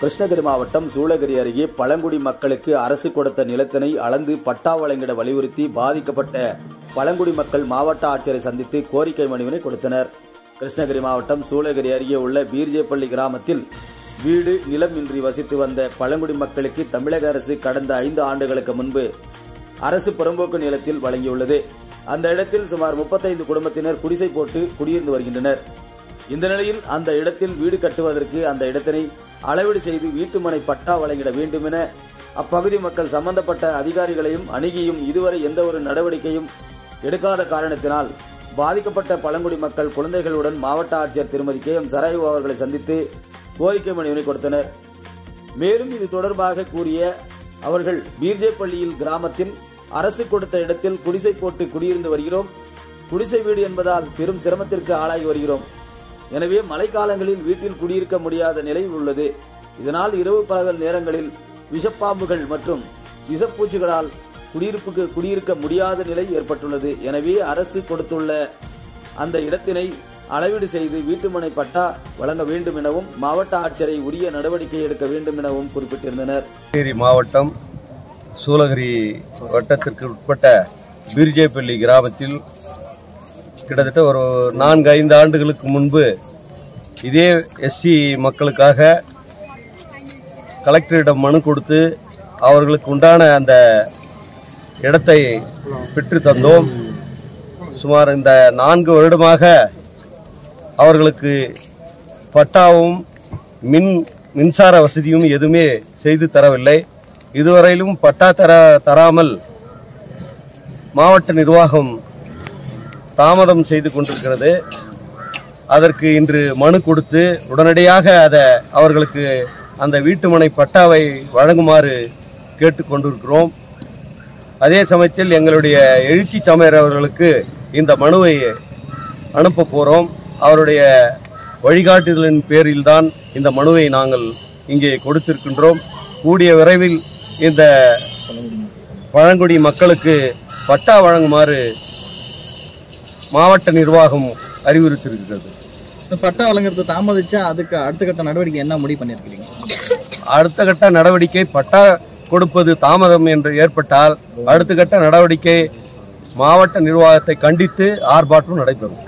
கிருஷ்ணகிரி மாவட்டம் சூளகிரி அருகே பழங்குடி மக்களுக்கு அரசு கொடுத்த நிலத்தினை அளந்து பட்டா வழங்கிட வலியுறுத்தி பாதிக்கப்பட்ட பழங்குடி மக்கள் மாவட்ட ஆட்சியரை சந்தித்து கோரிக்கை மனுவினை கொடுத்தனர். கிருஷ்ணகிரி மாவட்டம் சூளகிரி அருகே உள்ள பீர்ஜேப்பள்ளி கிராமத்தில் வீடு நிலம் இன்றி வசித்து வந்த பழங்குடி மக்களுக்கு தமிழக அரசு கடந்த ஐந்து ஆண்டுகளுக்கு முன்பு அரசு புறம்போக்கு நிலத்தில் வழங்கியுள்ளது. அந்த இடத்தில் சுமார் முப்பத்தைந்து குடும்பத்தினர் குடிசை போட்டு குடியிருந்து வருகின்றனர். இந்த நிலையில் அந்த இடத்தில் வீடு கட்டுவதற்கு அந்த இடத்தினை அளவீடு செய்து வீட்டுமனை பட்டா வழங்கிட வேண்டும் என அப்பகுதி மக்கள் சம்பந்தப்பட்ட அதிகாரிகளையும் அணுகியும் இதுவரை எந்த ஒரு நடவடிக்கையும் எடுக்காத காரணத்தினால் பாதிக்கப்பட்ட பழங்குடி மக்கள் குழந்தைகளுடன் மாவட்ட ஆட்சியர் திருமதி கே எம் சராயு அவர்களை சந்தித்து கோரிக்கை மனுவினை கொடுத்தனர். மேலும் இது தொடர்பாக கூறிய அவர்கள் பீர்ஜேப்பள்ளியில் கிராமத்தின் அரசு கொடுத்த இடத்தில் குடிசை போட்டு குடியிருந்து வருகிறோம். குடிசை வீடு என்பதால் பெரும் சிரமத்திற்கு ஆளாகி வருகிறோம். எனவே மழைக்காலங்களில் வீட்டில் குடியிருக்க முடியாத நிலை உள்ளது. இதனால் இரவு பகல் நேரங்களில் விஷப்பாம்புகள் மற்றும் விஷப்பூச்சிகளால் குடியிருப்புக்கு குடியிருக்க முடியாத நிலை ஏற்பட்டுள்ளது. எனவே அரசு கொடுத்துள்ள அந்த இடத்தினை அளவீடு செய்து வீட்டுமனை பட்டா வழங்க வேண்டும் எனவும் மாவட்ட ஆட்சியரை உரிய நடவடிக்கை எடுக்க வேண்டும் எனவும் குறிப்பிட்டிருந்தனர். மாவட்டம் சூலகிரி வட்டத்திற்கு உட்பட்ட பீர்ஜேப்பள்ளி கிராமத்தில் கிட்டத்தட்ட ஒரு நான்கு ஐந்து ஆண்டுகளுக்கு முன்பு இதே எஸ்டி மக்களுக்காக கலெக்டரிடம் மனு கொடுத்து அவர்களுக்கு உண்டான அந்த இடத்தை பெற்று தந்தோம். சுமார் இந்த நான்கு வருடமாக அவர்களுக்கு பட்டாவும் மின் மின்சார வசதியும் எதுவுமே செய்து தரவில்லை. இதுவரையிலும் பட்டா தர தராமல் மாவட்ட நிர்வாகம் தாமதம் செய்து கொண்டிருக்கிறது. அதற்கு இன்று மனு கொடுத்து உடனடியாக அதை அவர்களுக்கு அந்த வீட்டுமனை பட்டாவை வழங்குமாறு கேட்டுக்கொண்டிருக்கிறோம் அதே சமயத்தில் எங்களுடைய எழுச்சி தமிழர் அவர்களுக்கு இந்த மனுவை அனுப்ப போகிறோம் அவருடைய வழிகாட்டுதலின் பேரில்தான் இந்த மனுவை நாங்கள் இங்கே கொடுத்திருக்கின்றோம். கூடிய விரைவில் இந்த பழங்குடி மக்களுக்கு பட்டா வழங்குமாறு மாவட்ட நிர்வாகம் அறிவுறுத்தியிருக்கிறது. இந்த பட்டா வழங்குறது தாமதிச்சா அதுக்கு அடுத்த கட்ட நடவடிக்கை என்ன முடிவு பண்ணிருக்கீங்க அடுத்த கட்ட நடவடிக்கை பட்டா கொடுப்பது தாமதம் என்று ஏற்பட்டால் அடுத்த கட்ட நடவடிக்கை மாவட்ட நிர்வாகத்தை கண்டித்து ஆர்ப்பாட்டம் நடைபெறும்.